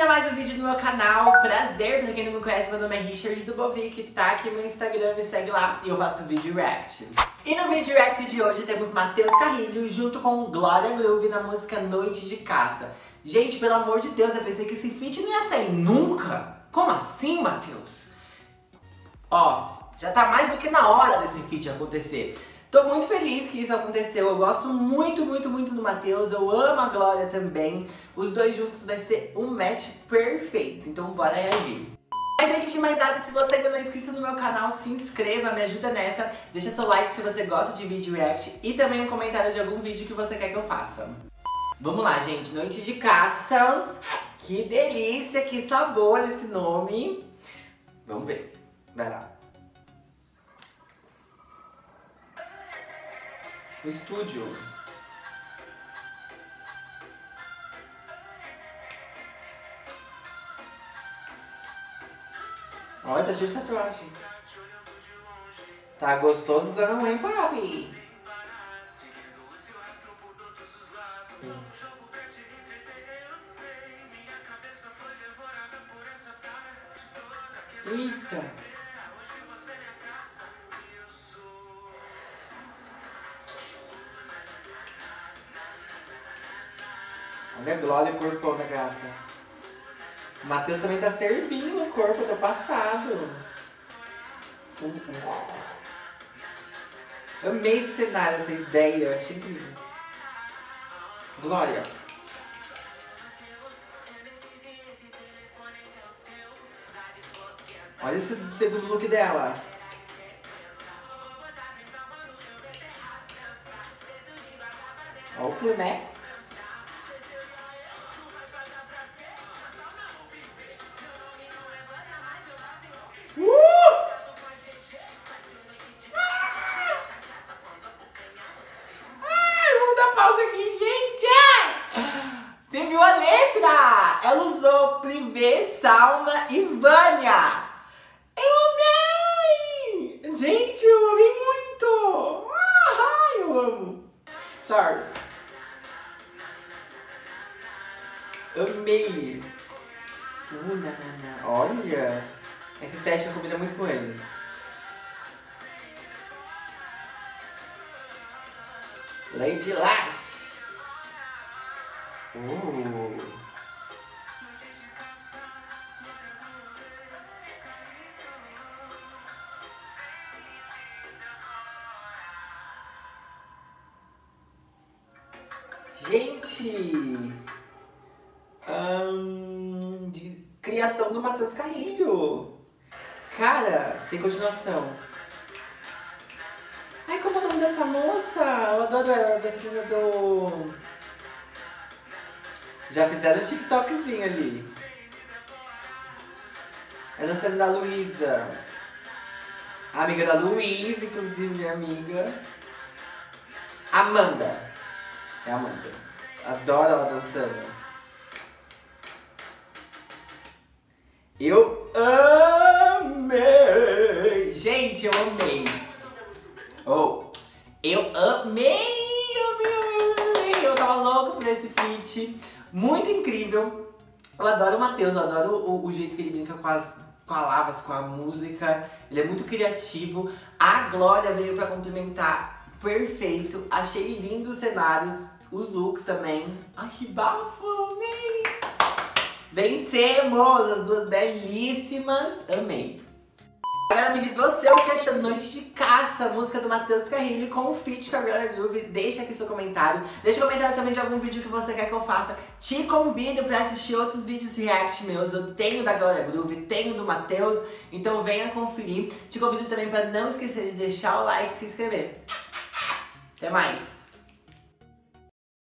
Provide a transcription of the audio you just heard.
bem-vindo a mais um vídeo do meu canal. Prazer, pra quem não me conhece, meu nome é Richard Dubovic, tá aqui no Instagram, me segue lá e eu faço vídeo react. E no vídeo react de hoje temos Matheus Carrilho junto com Glória Groove na música Noite de Caça. Gente, pelo amor de Deus, eu pensei que esse feat não ia sair nunca. Como assim, Matheus? Ó, já tá mais do que na hora desse feat acontecer. Tô muito feliz que isso aconteceu. Eu gosto muito, muito, muito do Matheus. Eu amo a Glória também. Os dois juntos vai ser um match perfeito. Então bora reagir. Mas antes de mais nada, se você ainda não é inscrito no meu canal, se inscreva, me ajuda nessa. Deixa seu like se você gosta de vídeo react e também um comentário de algum vídeo que você quer que eu faça. Vamos lá, gente. Noite de caça. Que delícia, que sabor esse nome. Vamos ver. Vai lá. O estúdio. Olha, tá cheio de tatuagem. Tá gostosão, hein, Bobby? Eita! Olha a glória corpo da gata. O Matheus também tá servindo o corpo, tá passado. Uh. Amei esse cenário, essa ideia, achei incrível. Glória. Olha esse segundo look dela. Olha o climax. Viu a letra? Ela usou Privé, Sauna e Vânia. Eu amei! Gente, eu amei muito! Ah, eu amo! Sorry. Amei! Uh, Olha! Esses testes combinam muito com eles. Lady Last. Uh. Gente! Um, de criação do Matheus Carrilho. Cara, tem continuação. Ai, como é o nome dessa moça? Eu adoro ela, da cena do... Já fizeram TikTokzinho ali. É dançando da Luísa. Amiga da Luísa, inclusive, minha amiga. Amanda. É Amanda. Adoro ela dançando. Eu amei! Gente, eu amei. Oh, eu amei, amei, amei, amei. Eu tava louco por esse feat. Muito incrível. Eu adoro o Matheus, eu adoro o, o, jeito que ele brinca com as palavras, com a música. Ele é muito criativo. A Glória veio pra complementar perfeito. Achei lindos os cenários, os looks também. Ai, que bafo, amei! Vencemos! As duas belíssimas, amei. Agora me diz você o que achou Noite de Caça, música do Matheus Carrilho com o feat com a Glória Groove. Deixa aqui seu comentário. Deixa comentário também de algum vídeo que você quer que eu faça. Te convido pra assistir outros vídeos react meus. Eu tenho da Glória Groove, tenho do Matheus, então venha conferir. Te convido também pra não esquecer de deixar o like e se inscrever. Até mais!